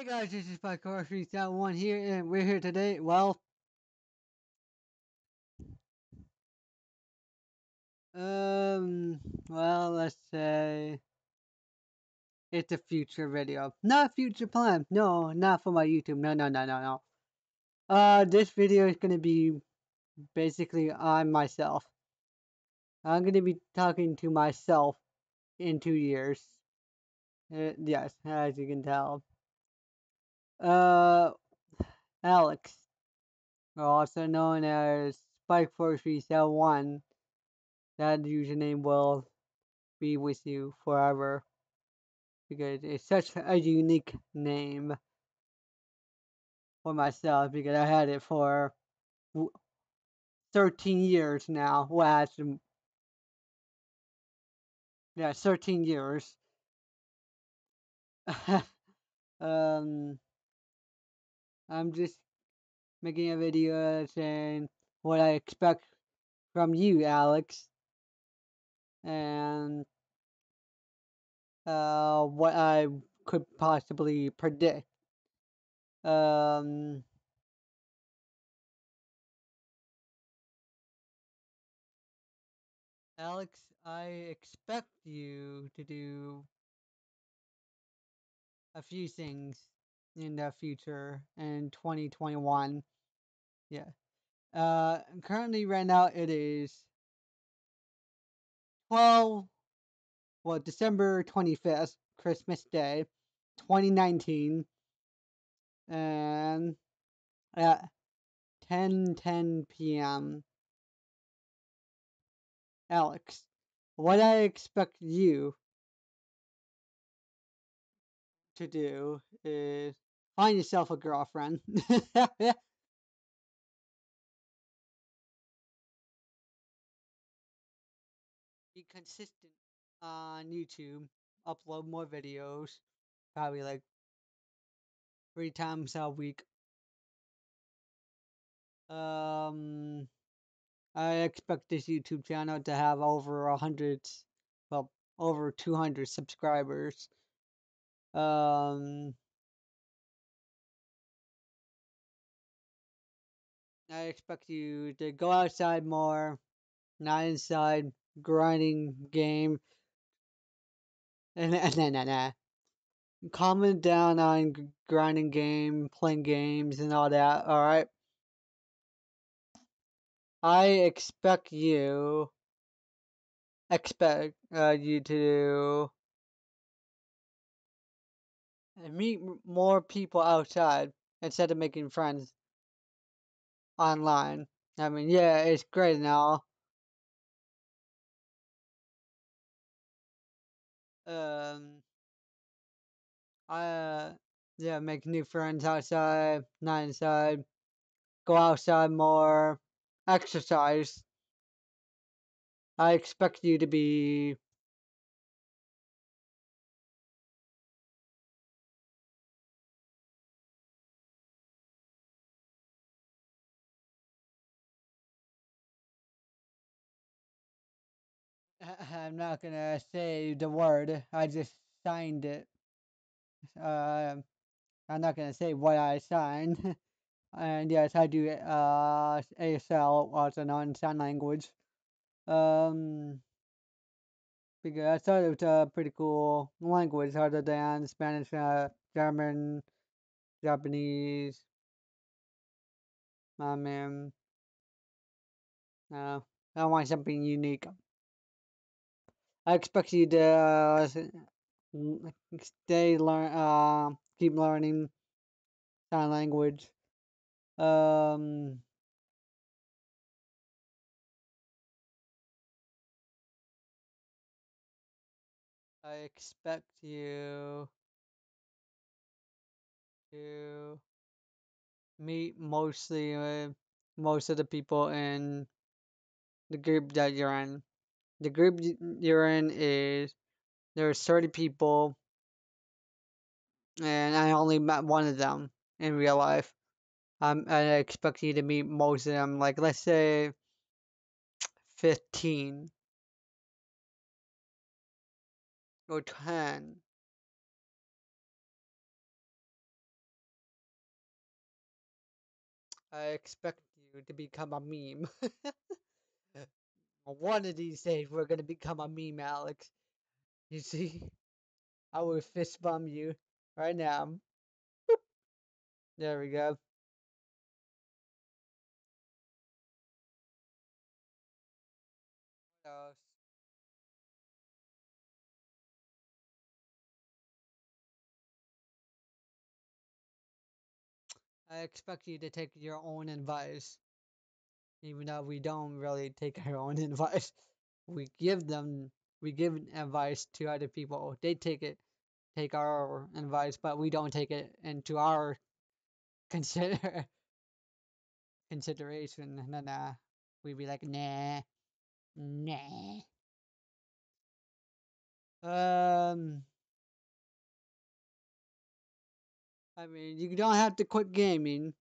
Hey guys, this is Parkour 3001 here, and we're here today. Well, um, well, let's say it's a future video, not future plan. No, not for my YouTube. No, no, no, no, no. Uh, this video is gonna be basically on myself. I'm gonna be talking to myself in two years. Uh, yes, as you can tell. Uh, Alex, also known as Spike4371, that username will be with you forever because it's such a unique name for myself because I had it for 13 years now. Well, yeah, 13 years. um, I'm just making a video saying what I expect from you, Alex, and uh, what I could possibly predict. Um, Alex, I expect you to do a few things in the future in 2021. Yeah. Uh, currently, right now, it is 12, well, December 25th, Christmas Day, 2019. And at 10 10 p.m. Alex, what I expect you to do is find yourself a girlfriend. Be consistent on YouTube. Upload more videos. Probably like three times a week. Um, I expect this YouTube channel to have over a hundred, well, over 200 subscribers. Um, I expect you to go outside more, not inside grinding game. And nah, nah, nah. Comment down on grinding game, playing games, and all that. All right. I expect you expect uh, you to meet more people outside instead of making friends online. I mean, yeah, it's great now. Um, I uh, yeah, make new friends outside, not inside. Go outside more, exercise. I expect you to be I'm not gonna say the word. I just signed it. Uh, I'm not gonna say what I signed. and yes, I do uh ASL, a non-sign language. Um, because I thought it was a pretty cool language, other than Spanish, uh, German, Japanese. I mean, uh, I want something unique. I expect you to uh, stay learn, uh, keep learning sign language. Um, I expect you to meet mostly uh, most of the people in the group that you're in. The group you're in is there's 30 people, and I only met one of them in real life. Um, I expect you to meet most of them, like let's say 15 or 10. I expect you to become a meme. One of these days, we're gonna become a meme, Alex. You see? I will fist bump you right now. There we go. I expect you to take your own advice. Even though we don't really take our own advice. We give them we give advice to other people. They take it take our advice, but we don't take it into our consider consideration. Nah nah. We'd be like, nah. Nah. Um I mean, you don't have to quit gaming.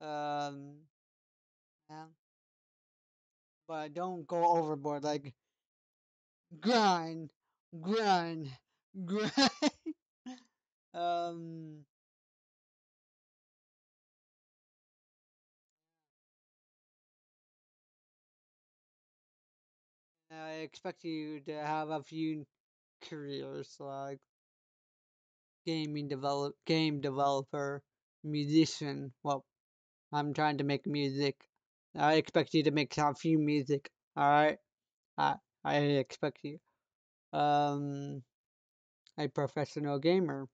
Um, yeah. But don't go overboard. Like, grind, grind, grind. um, I expect you to have a few careers, like gaming develop, game developer, musician. Well, I'm trying to make music. I expect you to make a few music. All right, I I expect you. Um, a professional gamer.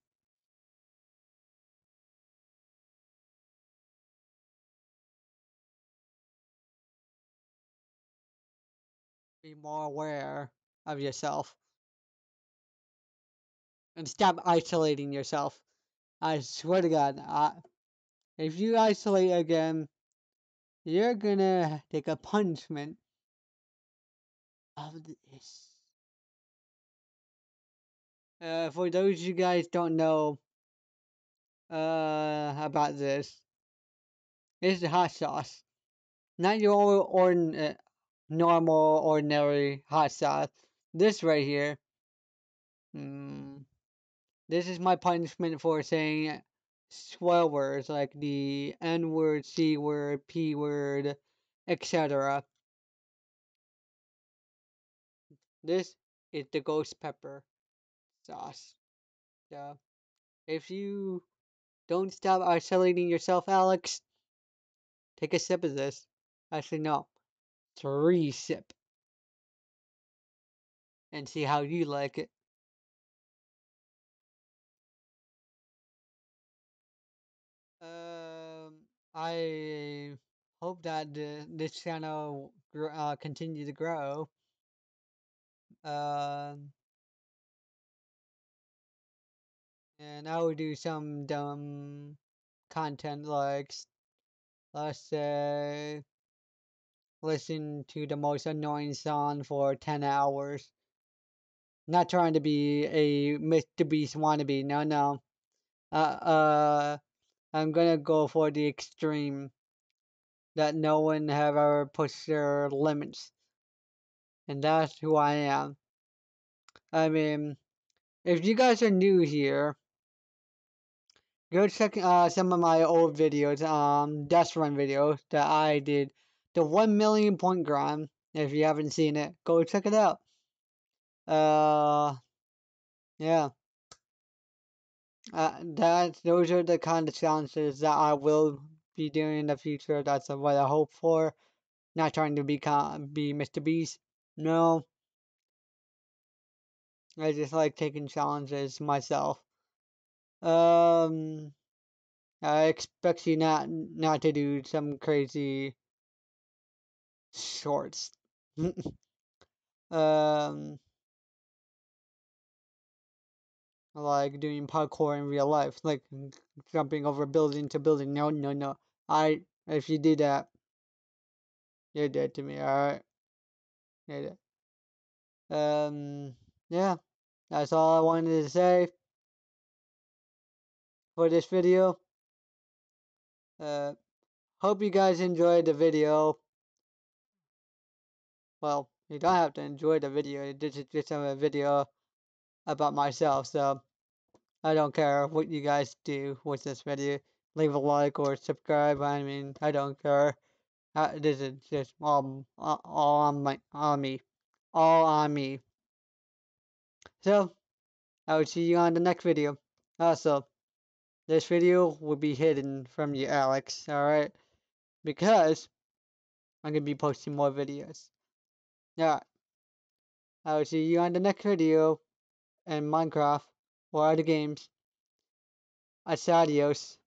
Be more aware of yourself and stop isolating yourself. I swear to God, I, if you isolate again, you're gonna take a punishment of this. Uh, for those you guys don't know uh, about this, is hot sauce. Not your ordin- uh, normal, ordinary hot sauce. This right here. Mm, this is my punishment for saying swear words like the N word, C word, P word, etc. This is the ghost pepper sauce. So, if you don't stop isolating yourself, Alex, take a sip of this. Actually, no, three sip. And see how you like it. I hope that uh, this channel uh, continue to grow. Um, and I will do some dumb content like, let's say, listen to the most annoying song for 10 hours. Not trying to be a Mr. Beast wannabe, no, no. Uh, uh, I'm gonna go for the extreme that no one have ever pushed their limits. And that's who I am. I mean, if you guys are new here, go check uh, some of my old videos, um, Dust Run videos that I did. The 1 million point grind. If you haven't seen it, go check it out. Uh, yeah. Uh, that those are the kind of challenges that I will be doing in the future. That's what I hope for. Not trying to become be Mr. Beast. No, I just like taking challenges myself. Um, I expect you not not to do some crazy shorts. um, like doing parkour in real life, like jumping over building to building. No, no, no. I if you do that, you're dead to me. All right. You're dead. Um, yeah, that's all I wanted to say for this video. Uh, hope you guys enjoyed the video. Well, you don't have to enjoy the video. This is just a video about myself, so I don't care what you guys do with this video. leave a like or subscribe. I mean, I don't care. Uh, this is just all, all on my on me, all on me. So I will see you on the next video. Also, this video will be hidden from you, Alex. All right, because I'm gonna be posting more videos. Yeah, I will see you on the next video in Minecraft or other games. I say Adios.